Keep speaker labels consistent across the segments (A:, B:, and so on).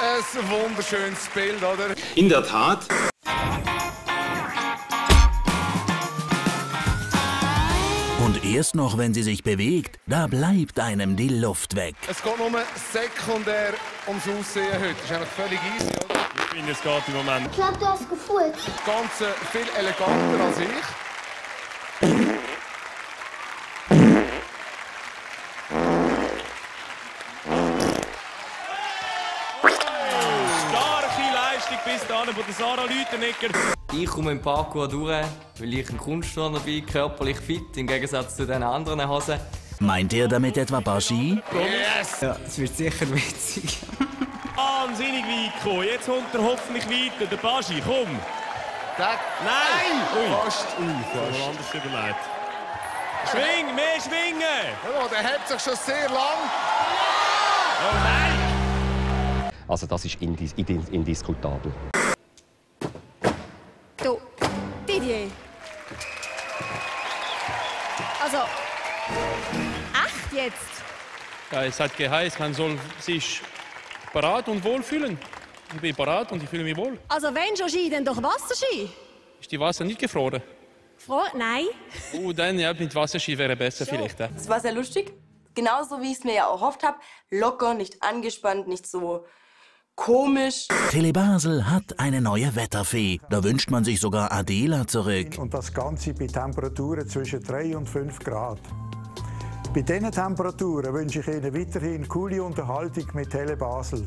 A: ein wunderschönes Bild, oder?
B: In der Tat.
C: Und erst noch, wenn sie sich bewegt, da bleibt einem die Luft weg.
A: Es geht nur sekundär ums Aussehen heute. Das ist einfach völlig easy, oder?
B: Ich finde, es geht im Moment.
D: Ich glaube, du hast gefurzt.
A: Das Ganze viel eleganter als ich.
B: Leistung bis dahin von der Sarah Lütenegger.
E: Ich komme im Parkour durch, weil ich ein Kunstturner bin, körperlich fit, im Gegensatz zu den anderen Hosen.
C: Meint er damit etwa Baschi?
A: Yes!
E: Ja, es wird sicher witzig.
B: Wahnsinnig weit gekommen. Jetzt kommt er hoffentlich weiter. Der Baschi, komm.
A: Der,
B: Nein! Ui.
A: fast.
B: Ui, fast. anders überlegt. Schwing, mehr schwingen!
A: Ja, der hebt sich schon sehr lang.
B: Oh nein!
F: Also das ist indis indis indiskutabel.
G: Du, Didier. Also, echt jetzt?
H: Ja, es hat geheißen, man soll sich parat und wohl fühlen. Ich bin parat und ich fühle mich wohl.
G: Also wenn schon Ski, dann doch Wasserski.
H: Ist die Wasser nicht gefroren?
G: Froh? Nein.
H: Oh, dann ja, mit Wasserski wäre besser vielleicht. Ja.
I: Es war sehr lustig. Genauso wie ich es mir ja auch erhofft habe. Locker, nicht angespannt, nicht so komisch.
C: Tele Basel hat eine neue Wetterfee. Da wünscht man sich sogar Adela zurück.
J: Und das Ganze bei Temperaturen zwischen 3 und 5 Grad. Bei diesen Temperaturen wünsche ich Ihnen weiterhin coole Unterhaltung mit Tele Basel.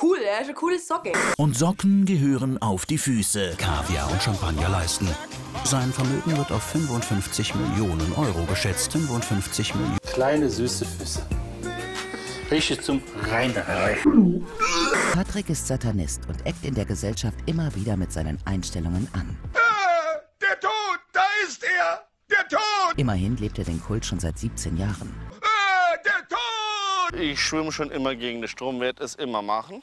I: Cool, er ist eine coole Socke.
C: Und Socken gehören auf die Füße.
K: Kaviar und Champagner leisten. Sein Vermögen wird auf 55 Millionen Euro geschätzt. 55 Millionen.
L: Kleine süße Füße. Rieche zum Reinreichen.
M: Patrick ist Satanist und eckt in der Gesellschaft immer wieder mit seinen Einstellungen an.
A: Der Tod, da ist er! Der Tod!
M: Immerhin lebt er den Kult schon seit 17 Jahren.
A: Der Tod!
L: Ich schwimme schon immer gegen den Strom, werde es immer machen.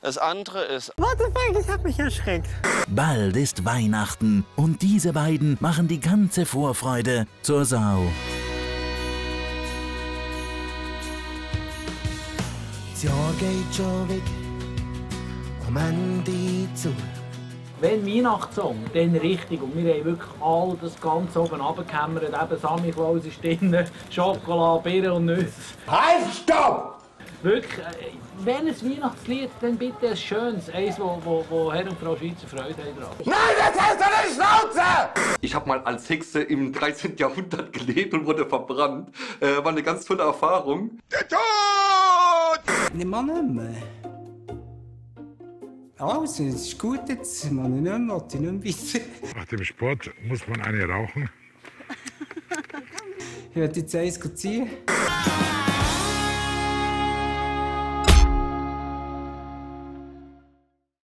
L: Das andere ist,
N: What the fuck, das hat mich erschreckt.
C: Bald ist Weihnachten und diese beiden machen die ganze Vorfreude zur Sau.
N: Das Jahr geht schon wieder am Ende zu.
O: Wenn Weihnachtssong, dann richtig. Und wir haben wirklich all das Ganze oben runtergehämmert. Eben Sammy Klaus ist drin, Schokolade, Birnen und Nüsse.
A: Halt, stopp!
O: Wirklich, äh, wenn ein Weihnachtslied, dann bitte ein schönes. Eins, wo, wo, wo Herr und Frau Schweizer Freude haben dran.
A: Nein, jetzt hast du eine Schnauze!
P: Ich habe mal als Hexe im 13. Jahrhundert gelebt und wurde verbrannt. Äh, war eine ganz tolle Erfahrung.
A: Der Tod!
N: Nicht mal nicht mehr. Also, es ist gut jetzt. Man nicht mehr, will ich nicht mehr weiter.
Q: Nach dem Sport muss man eine rauchen.
N: Ich werde jetzt eins ziehen.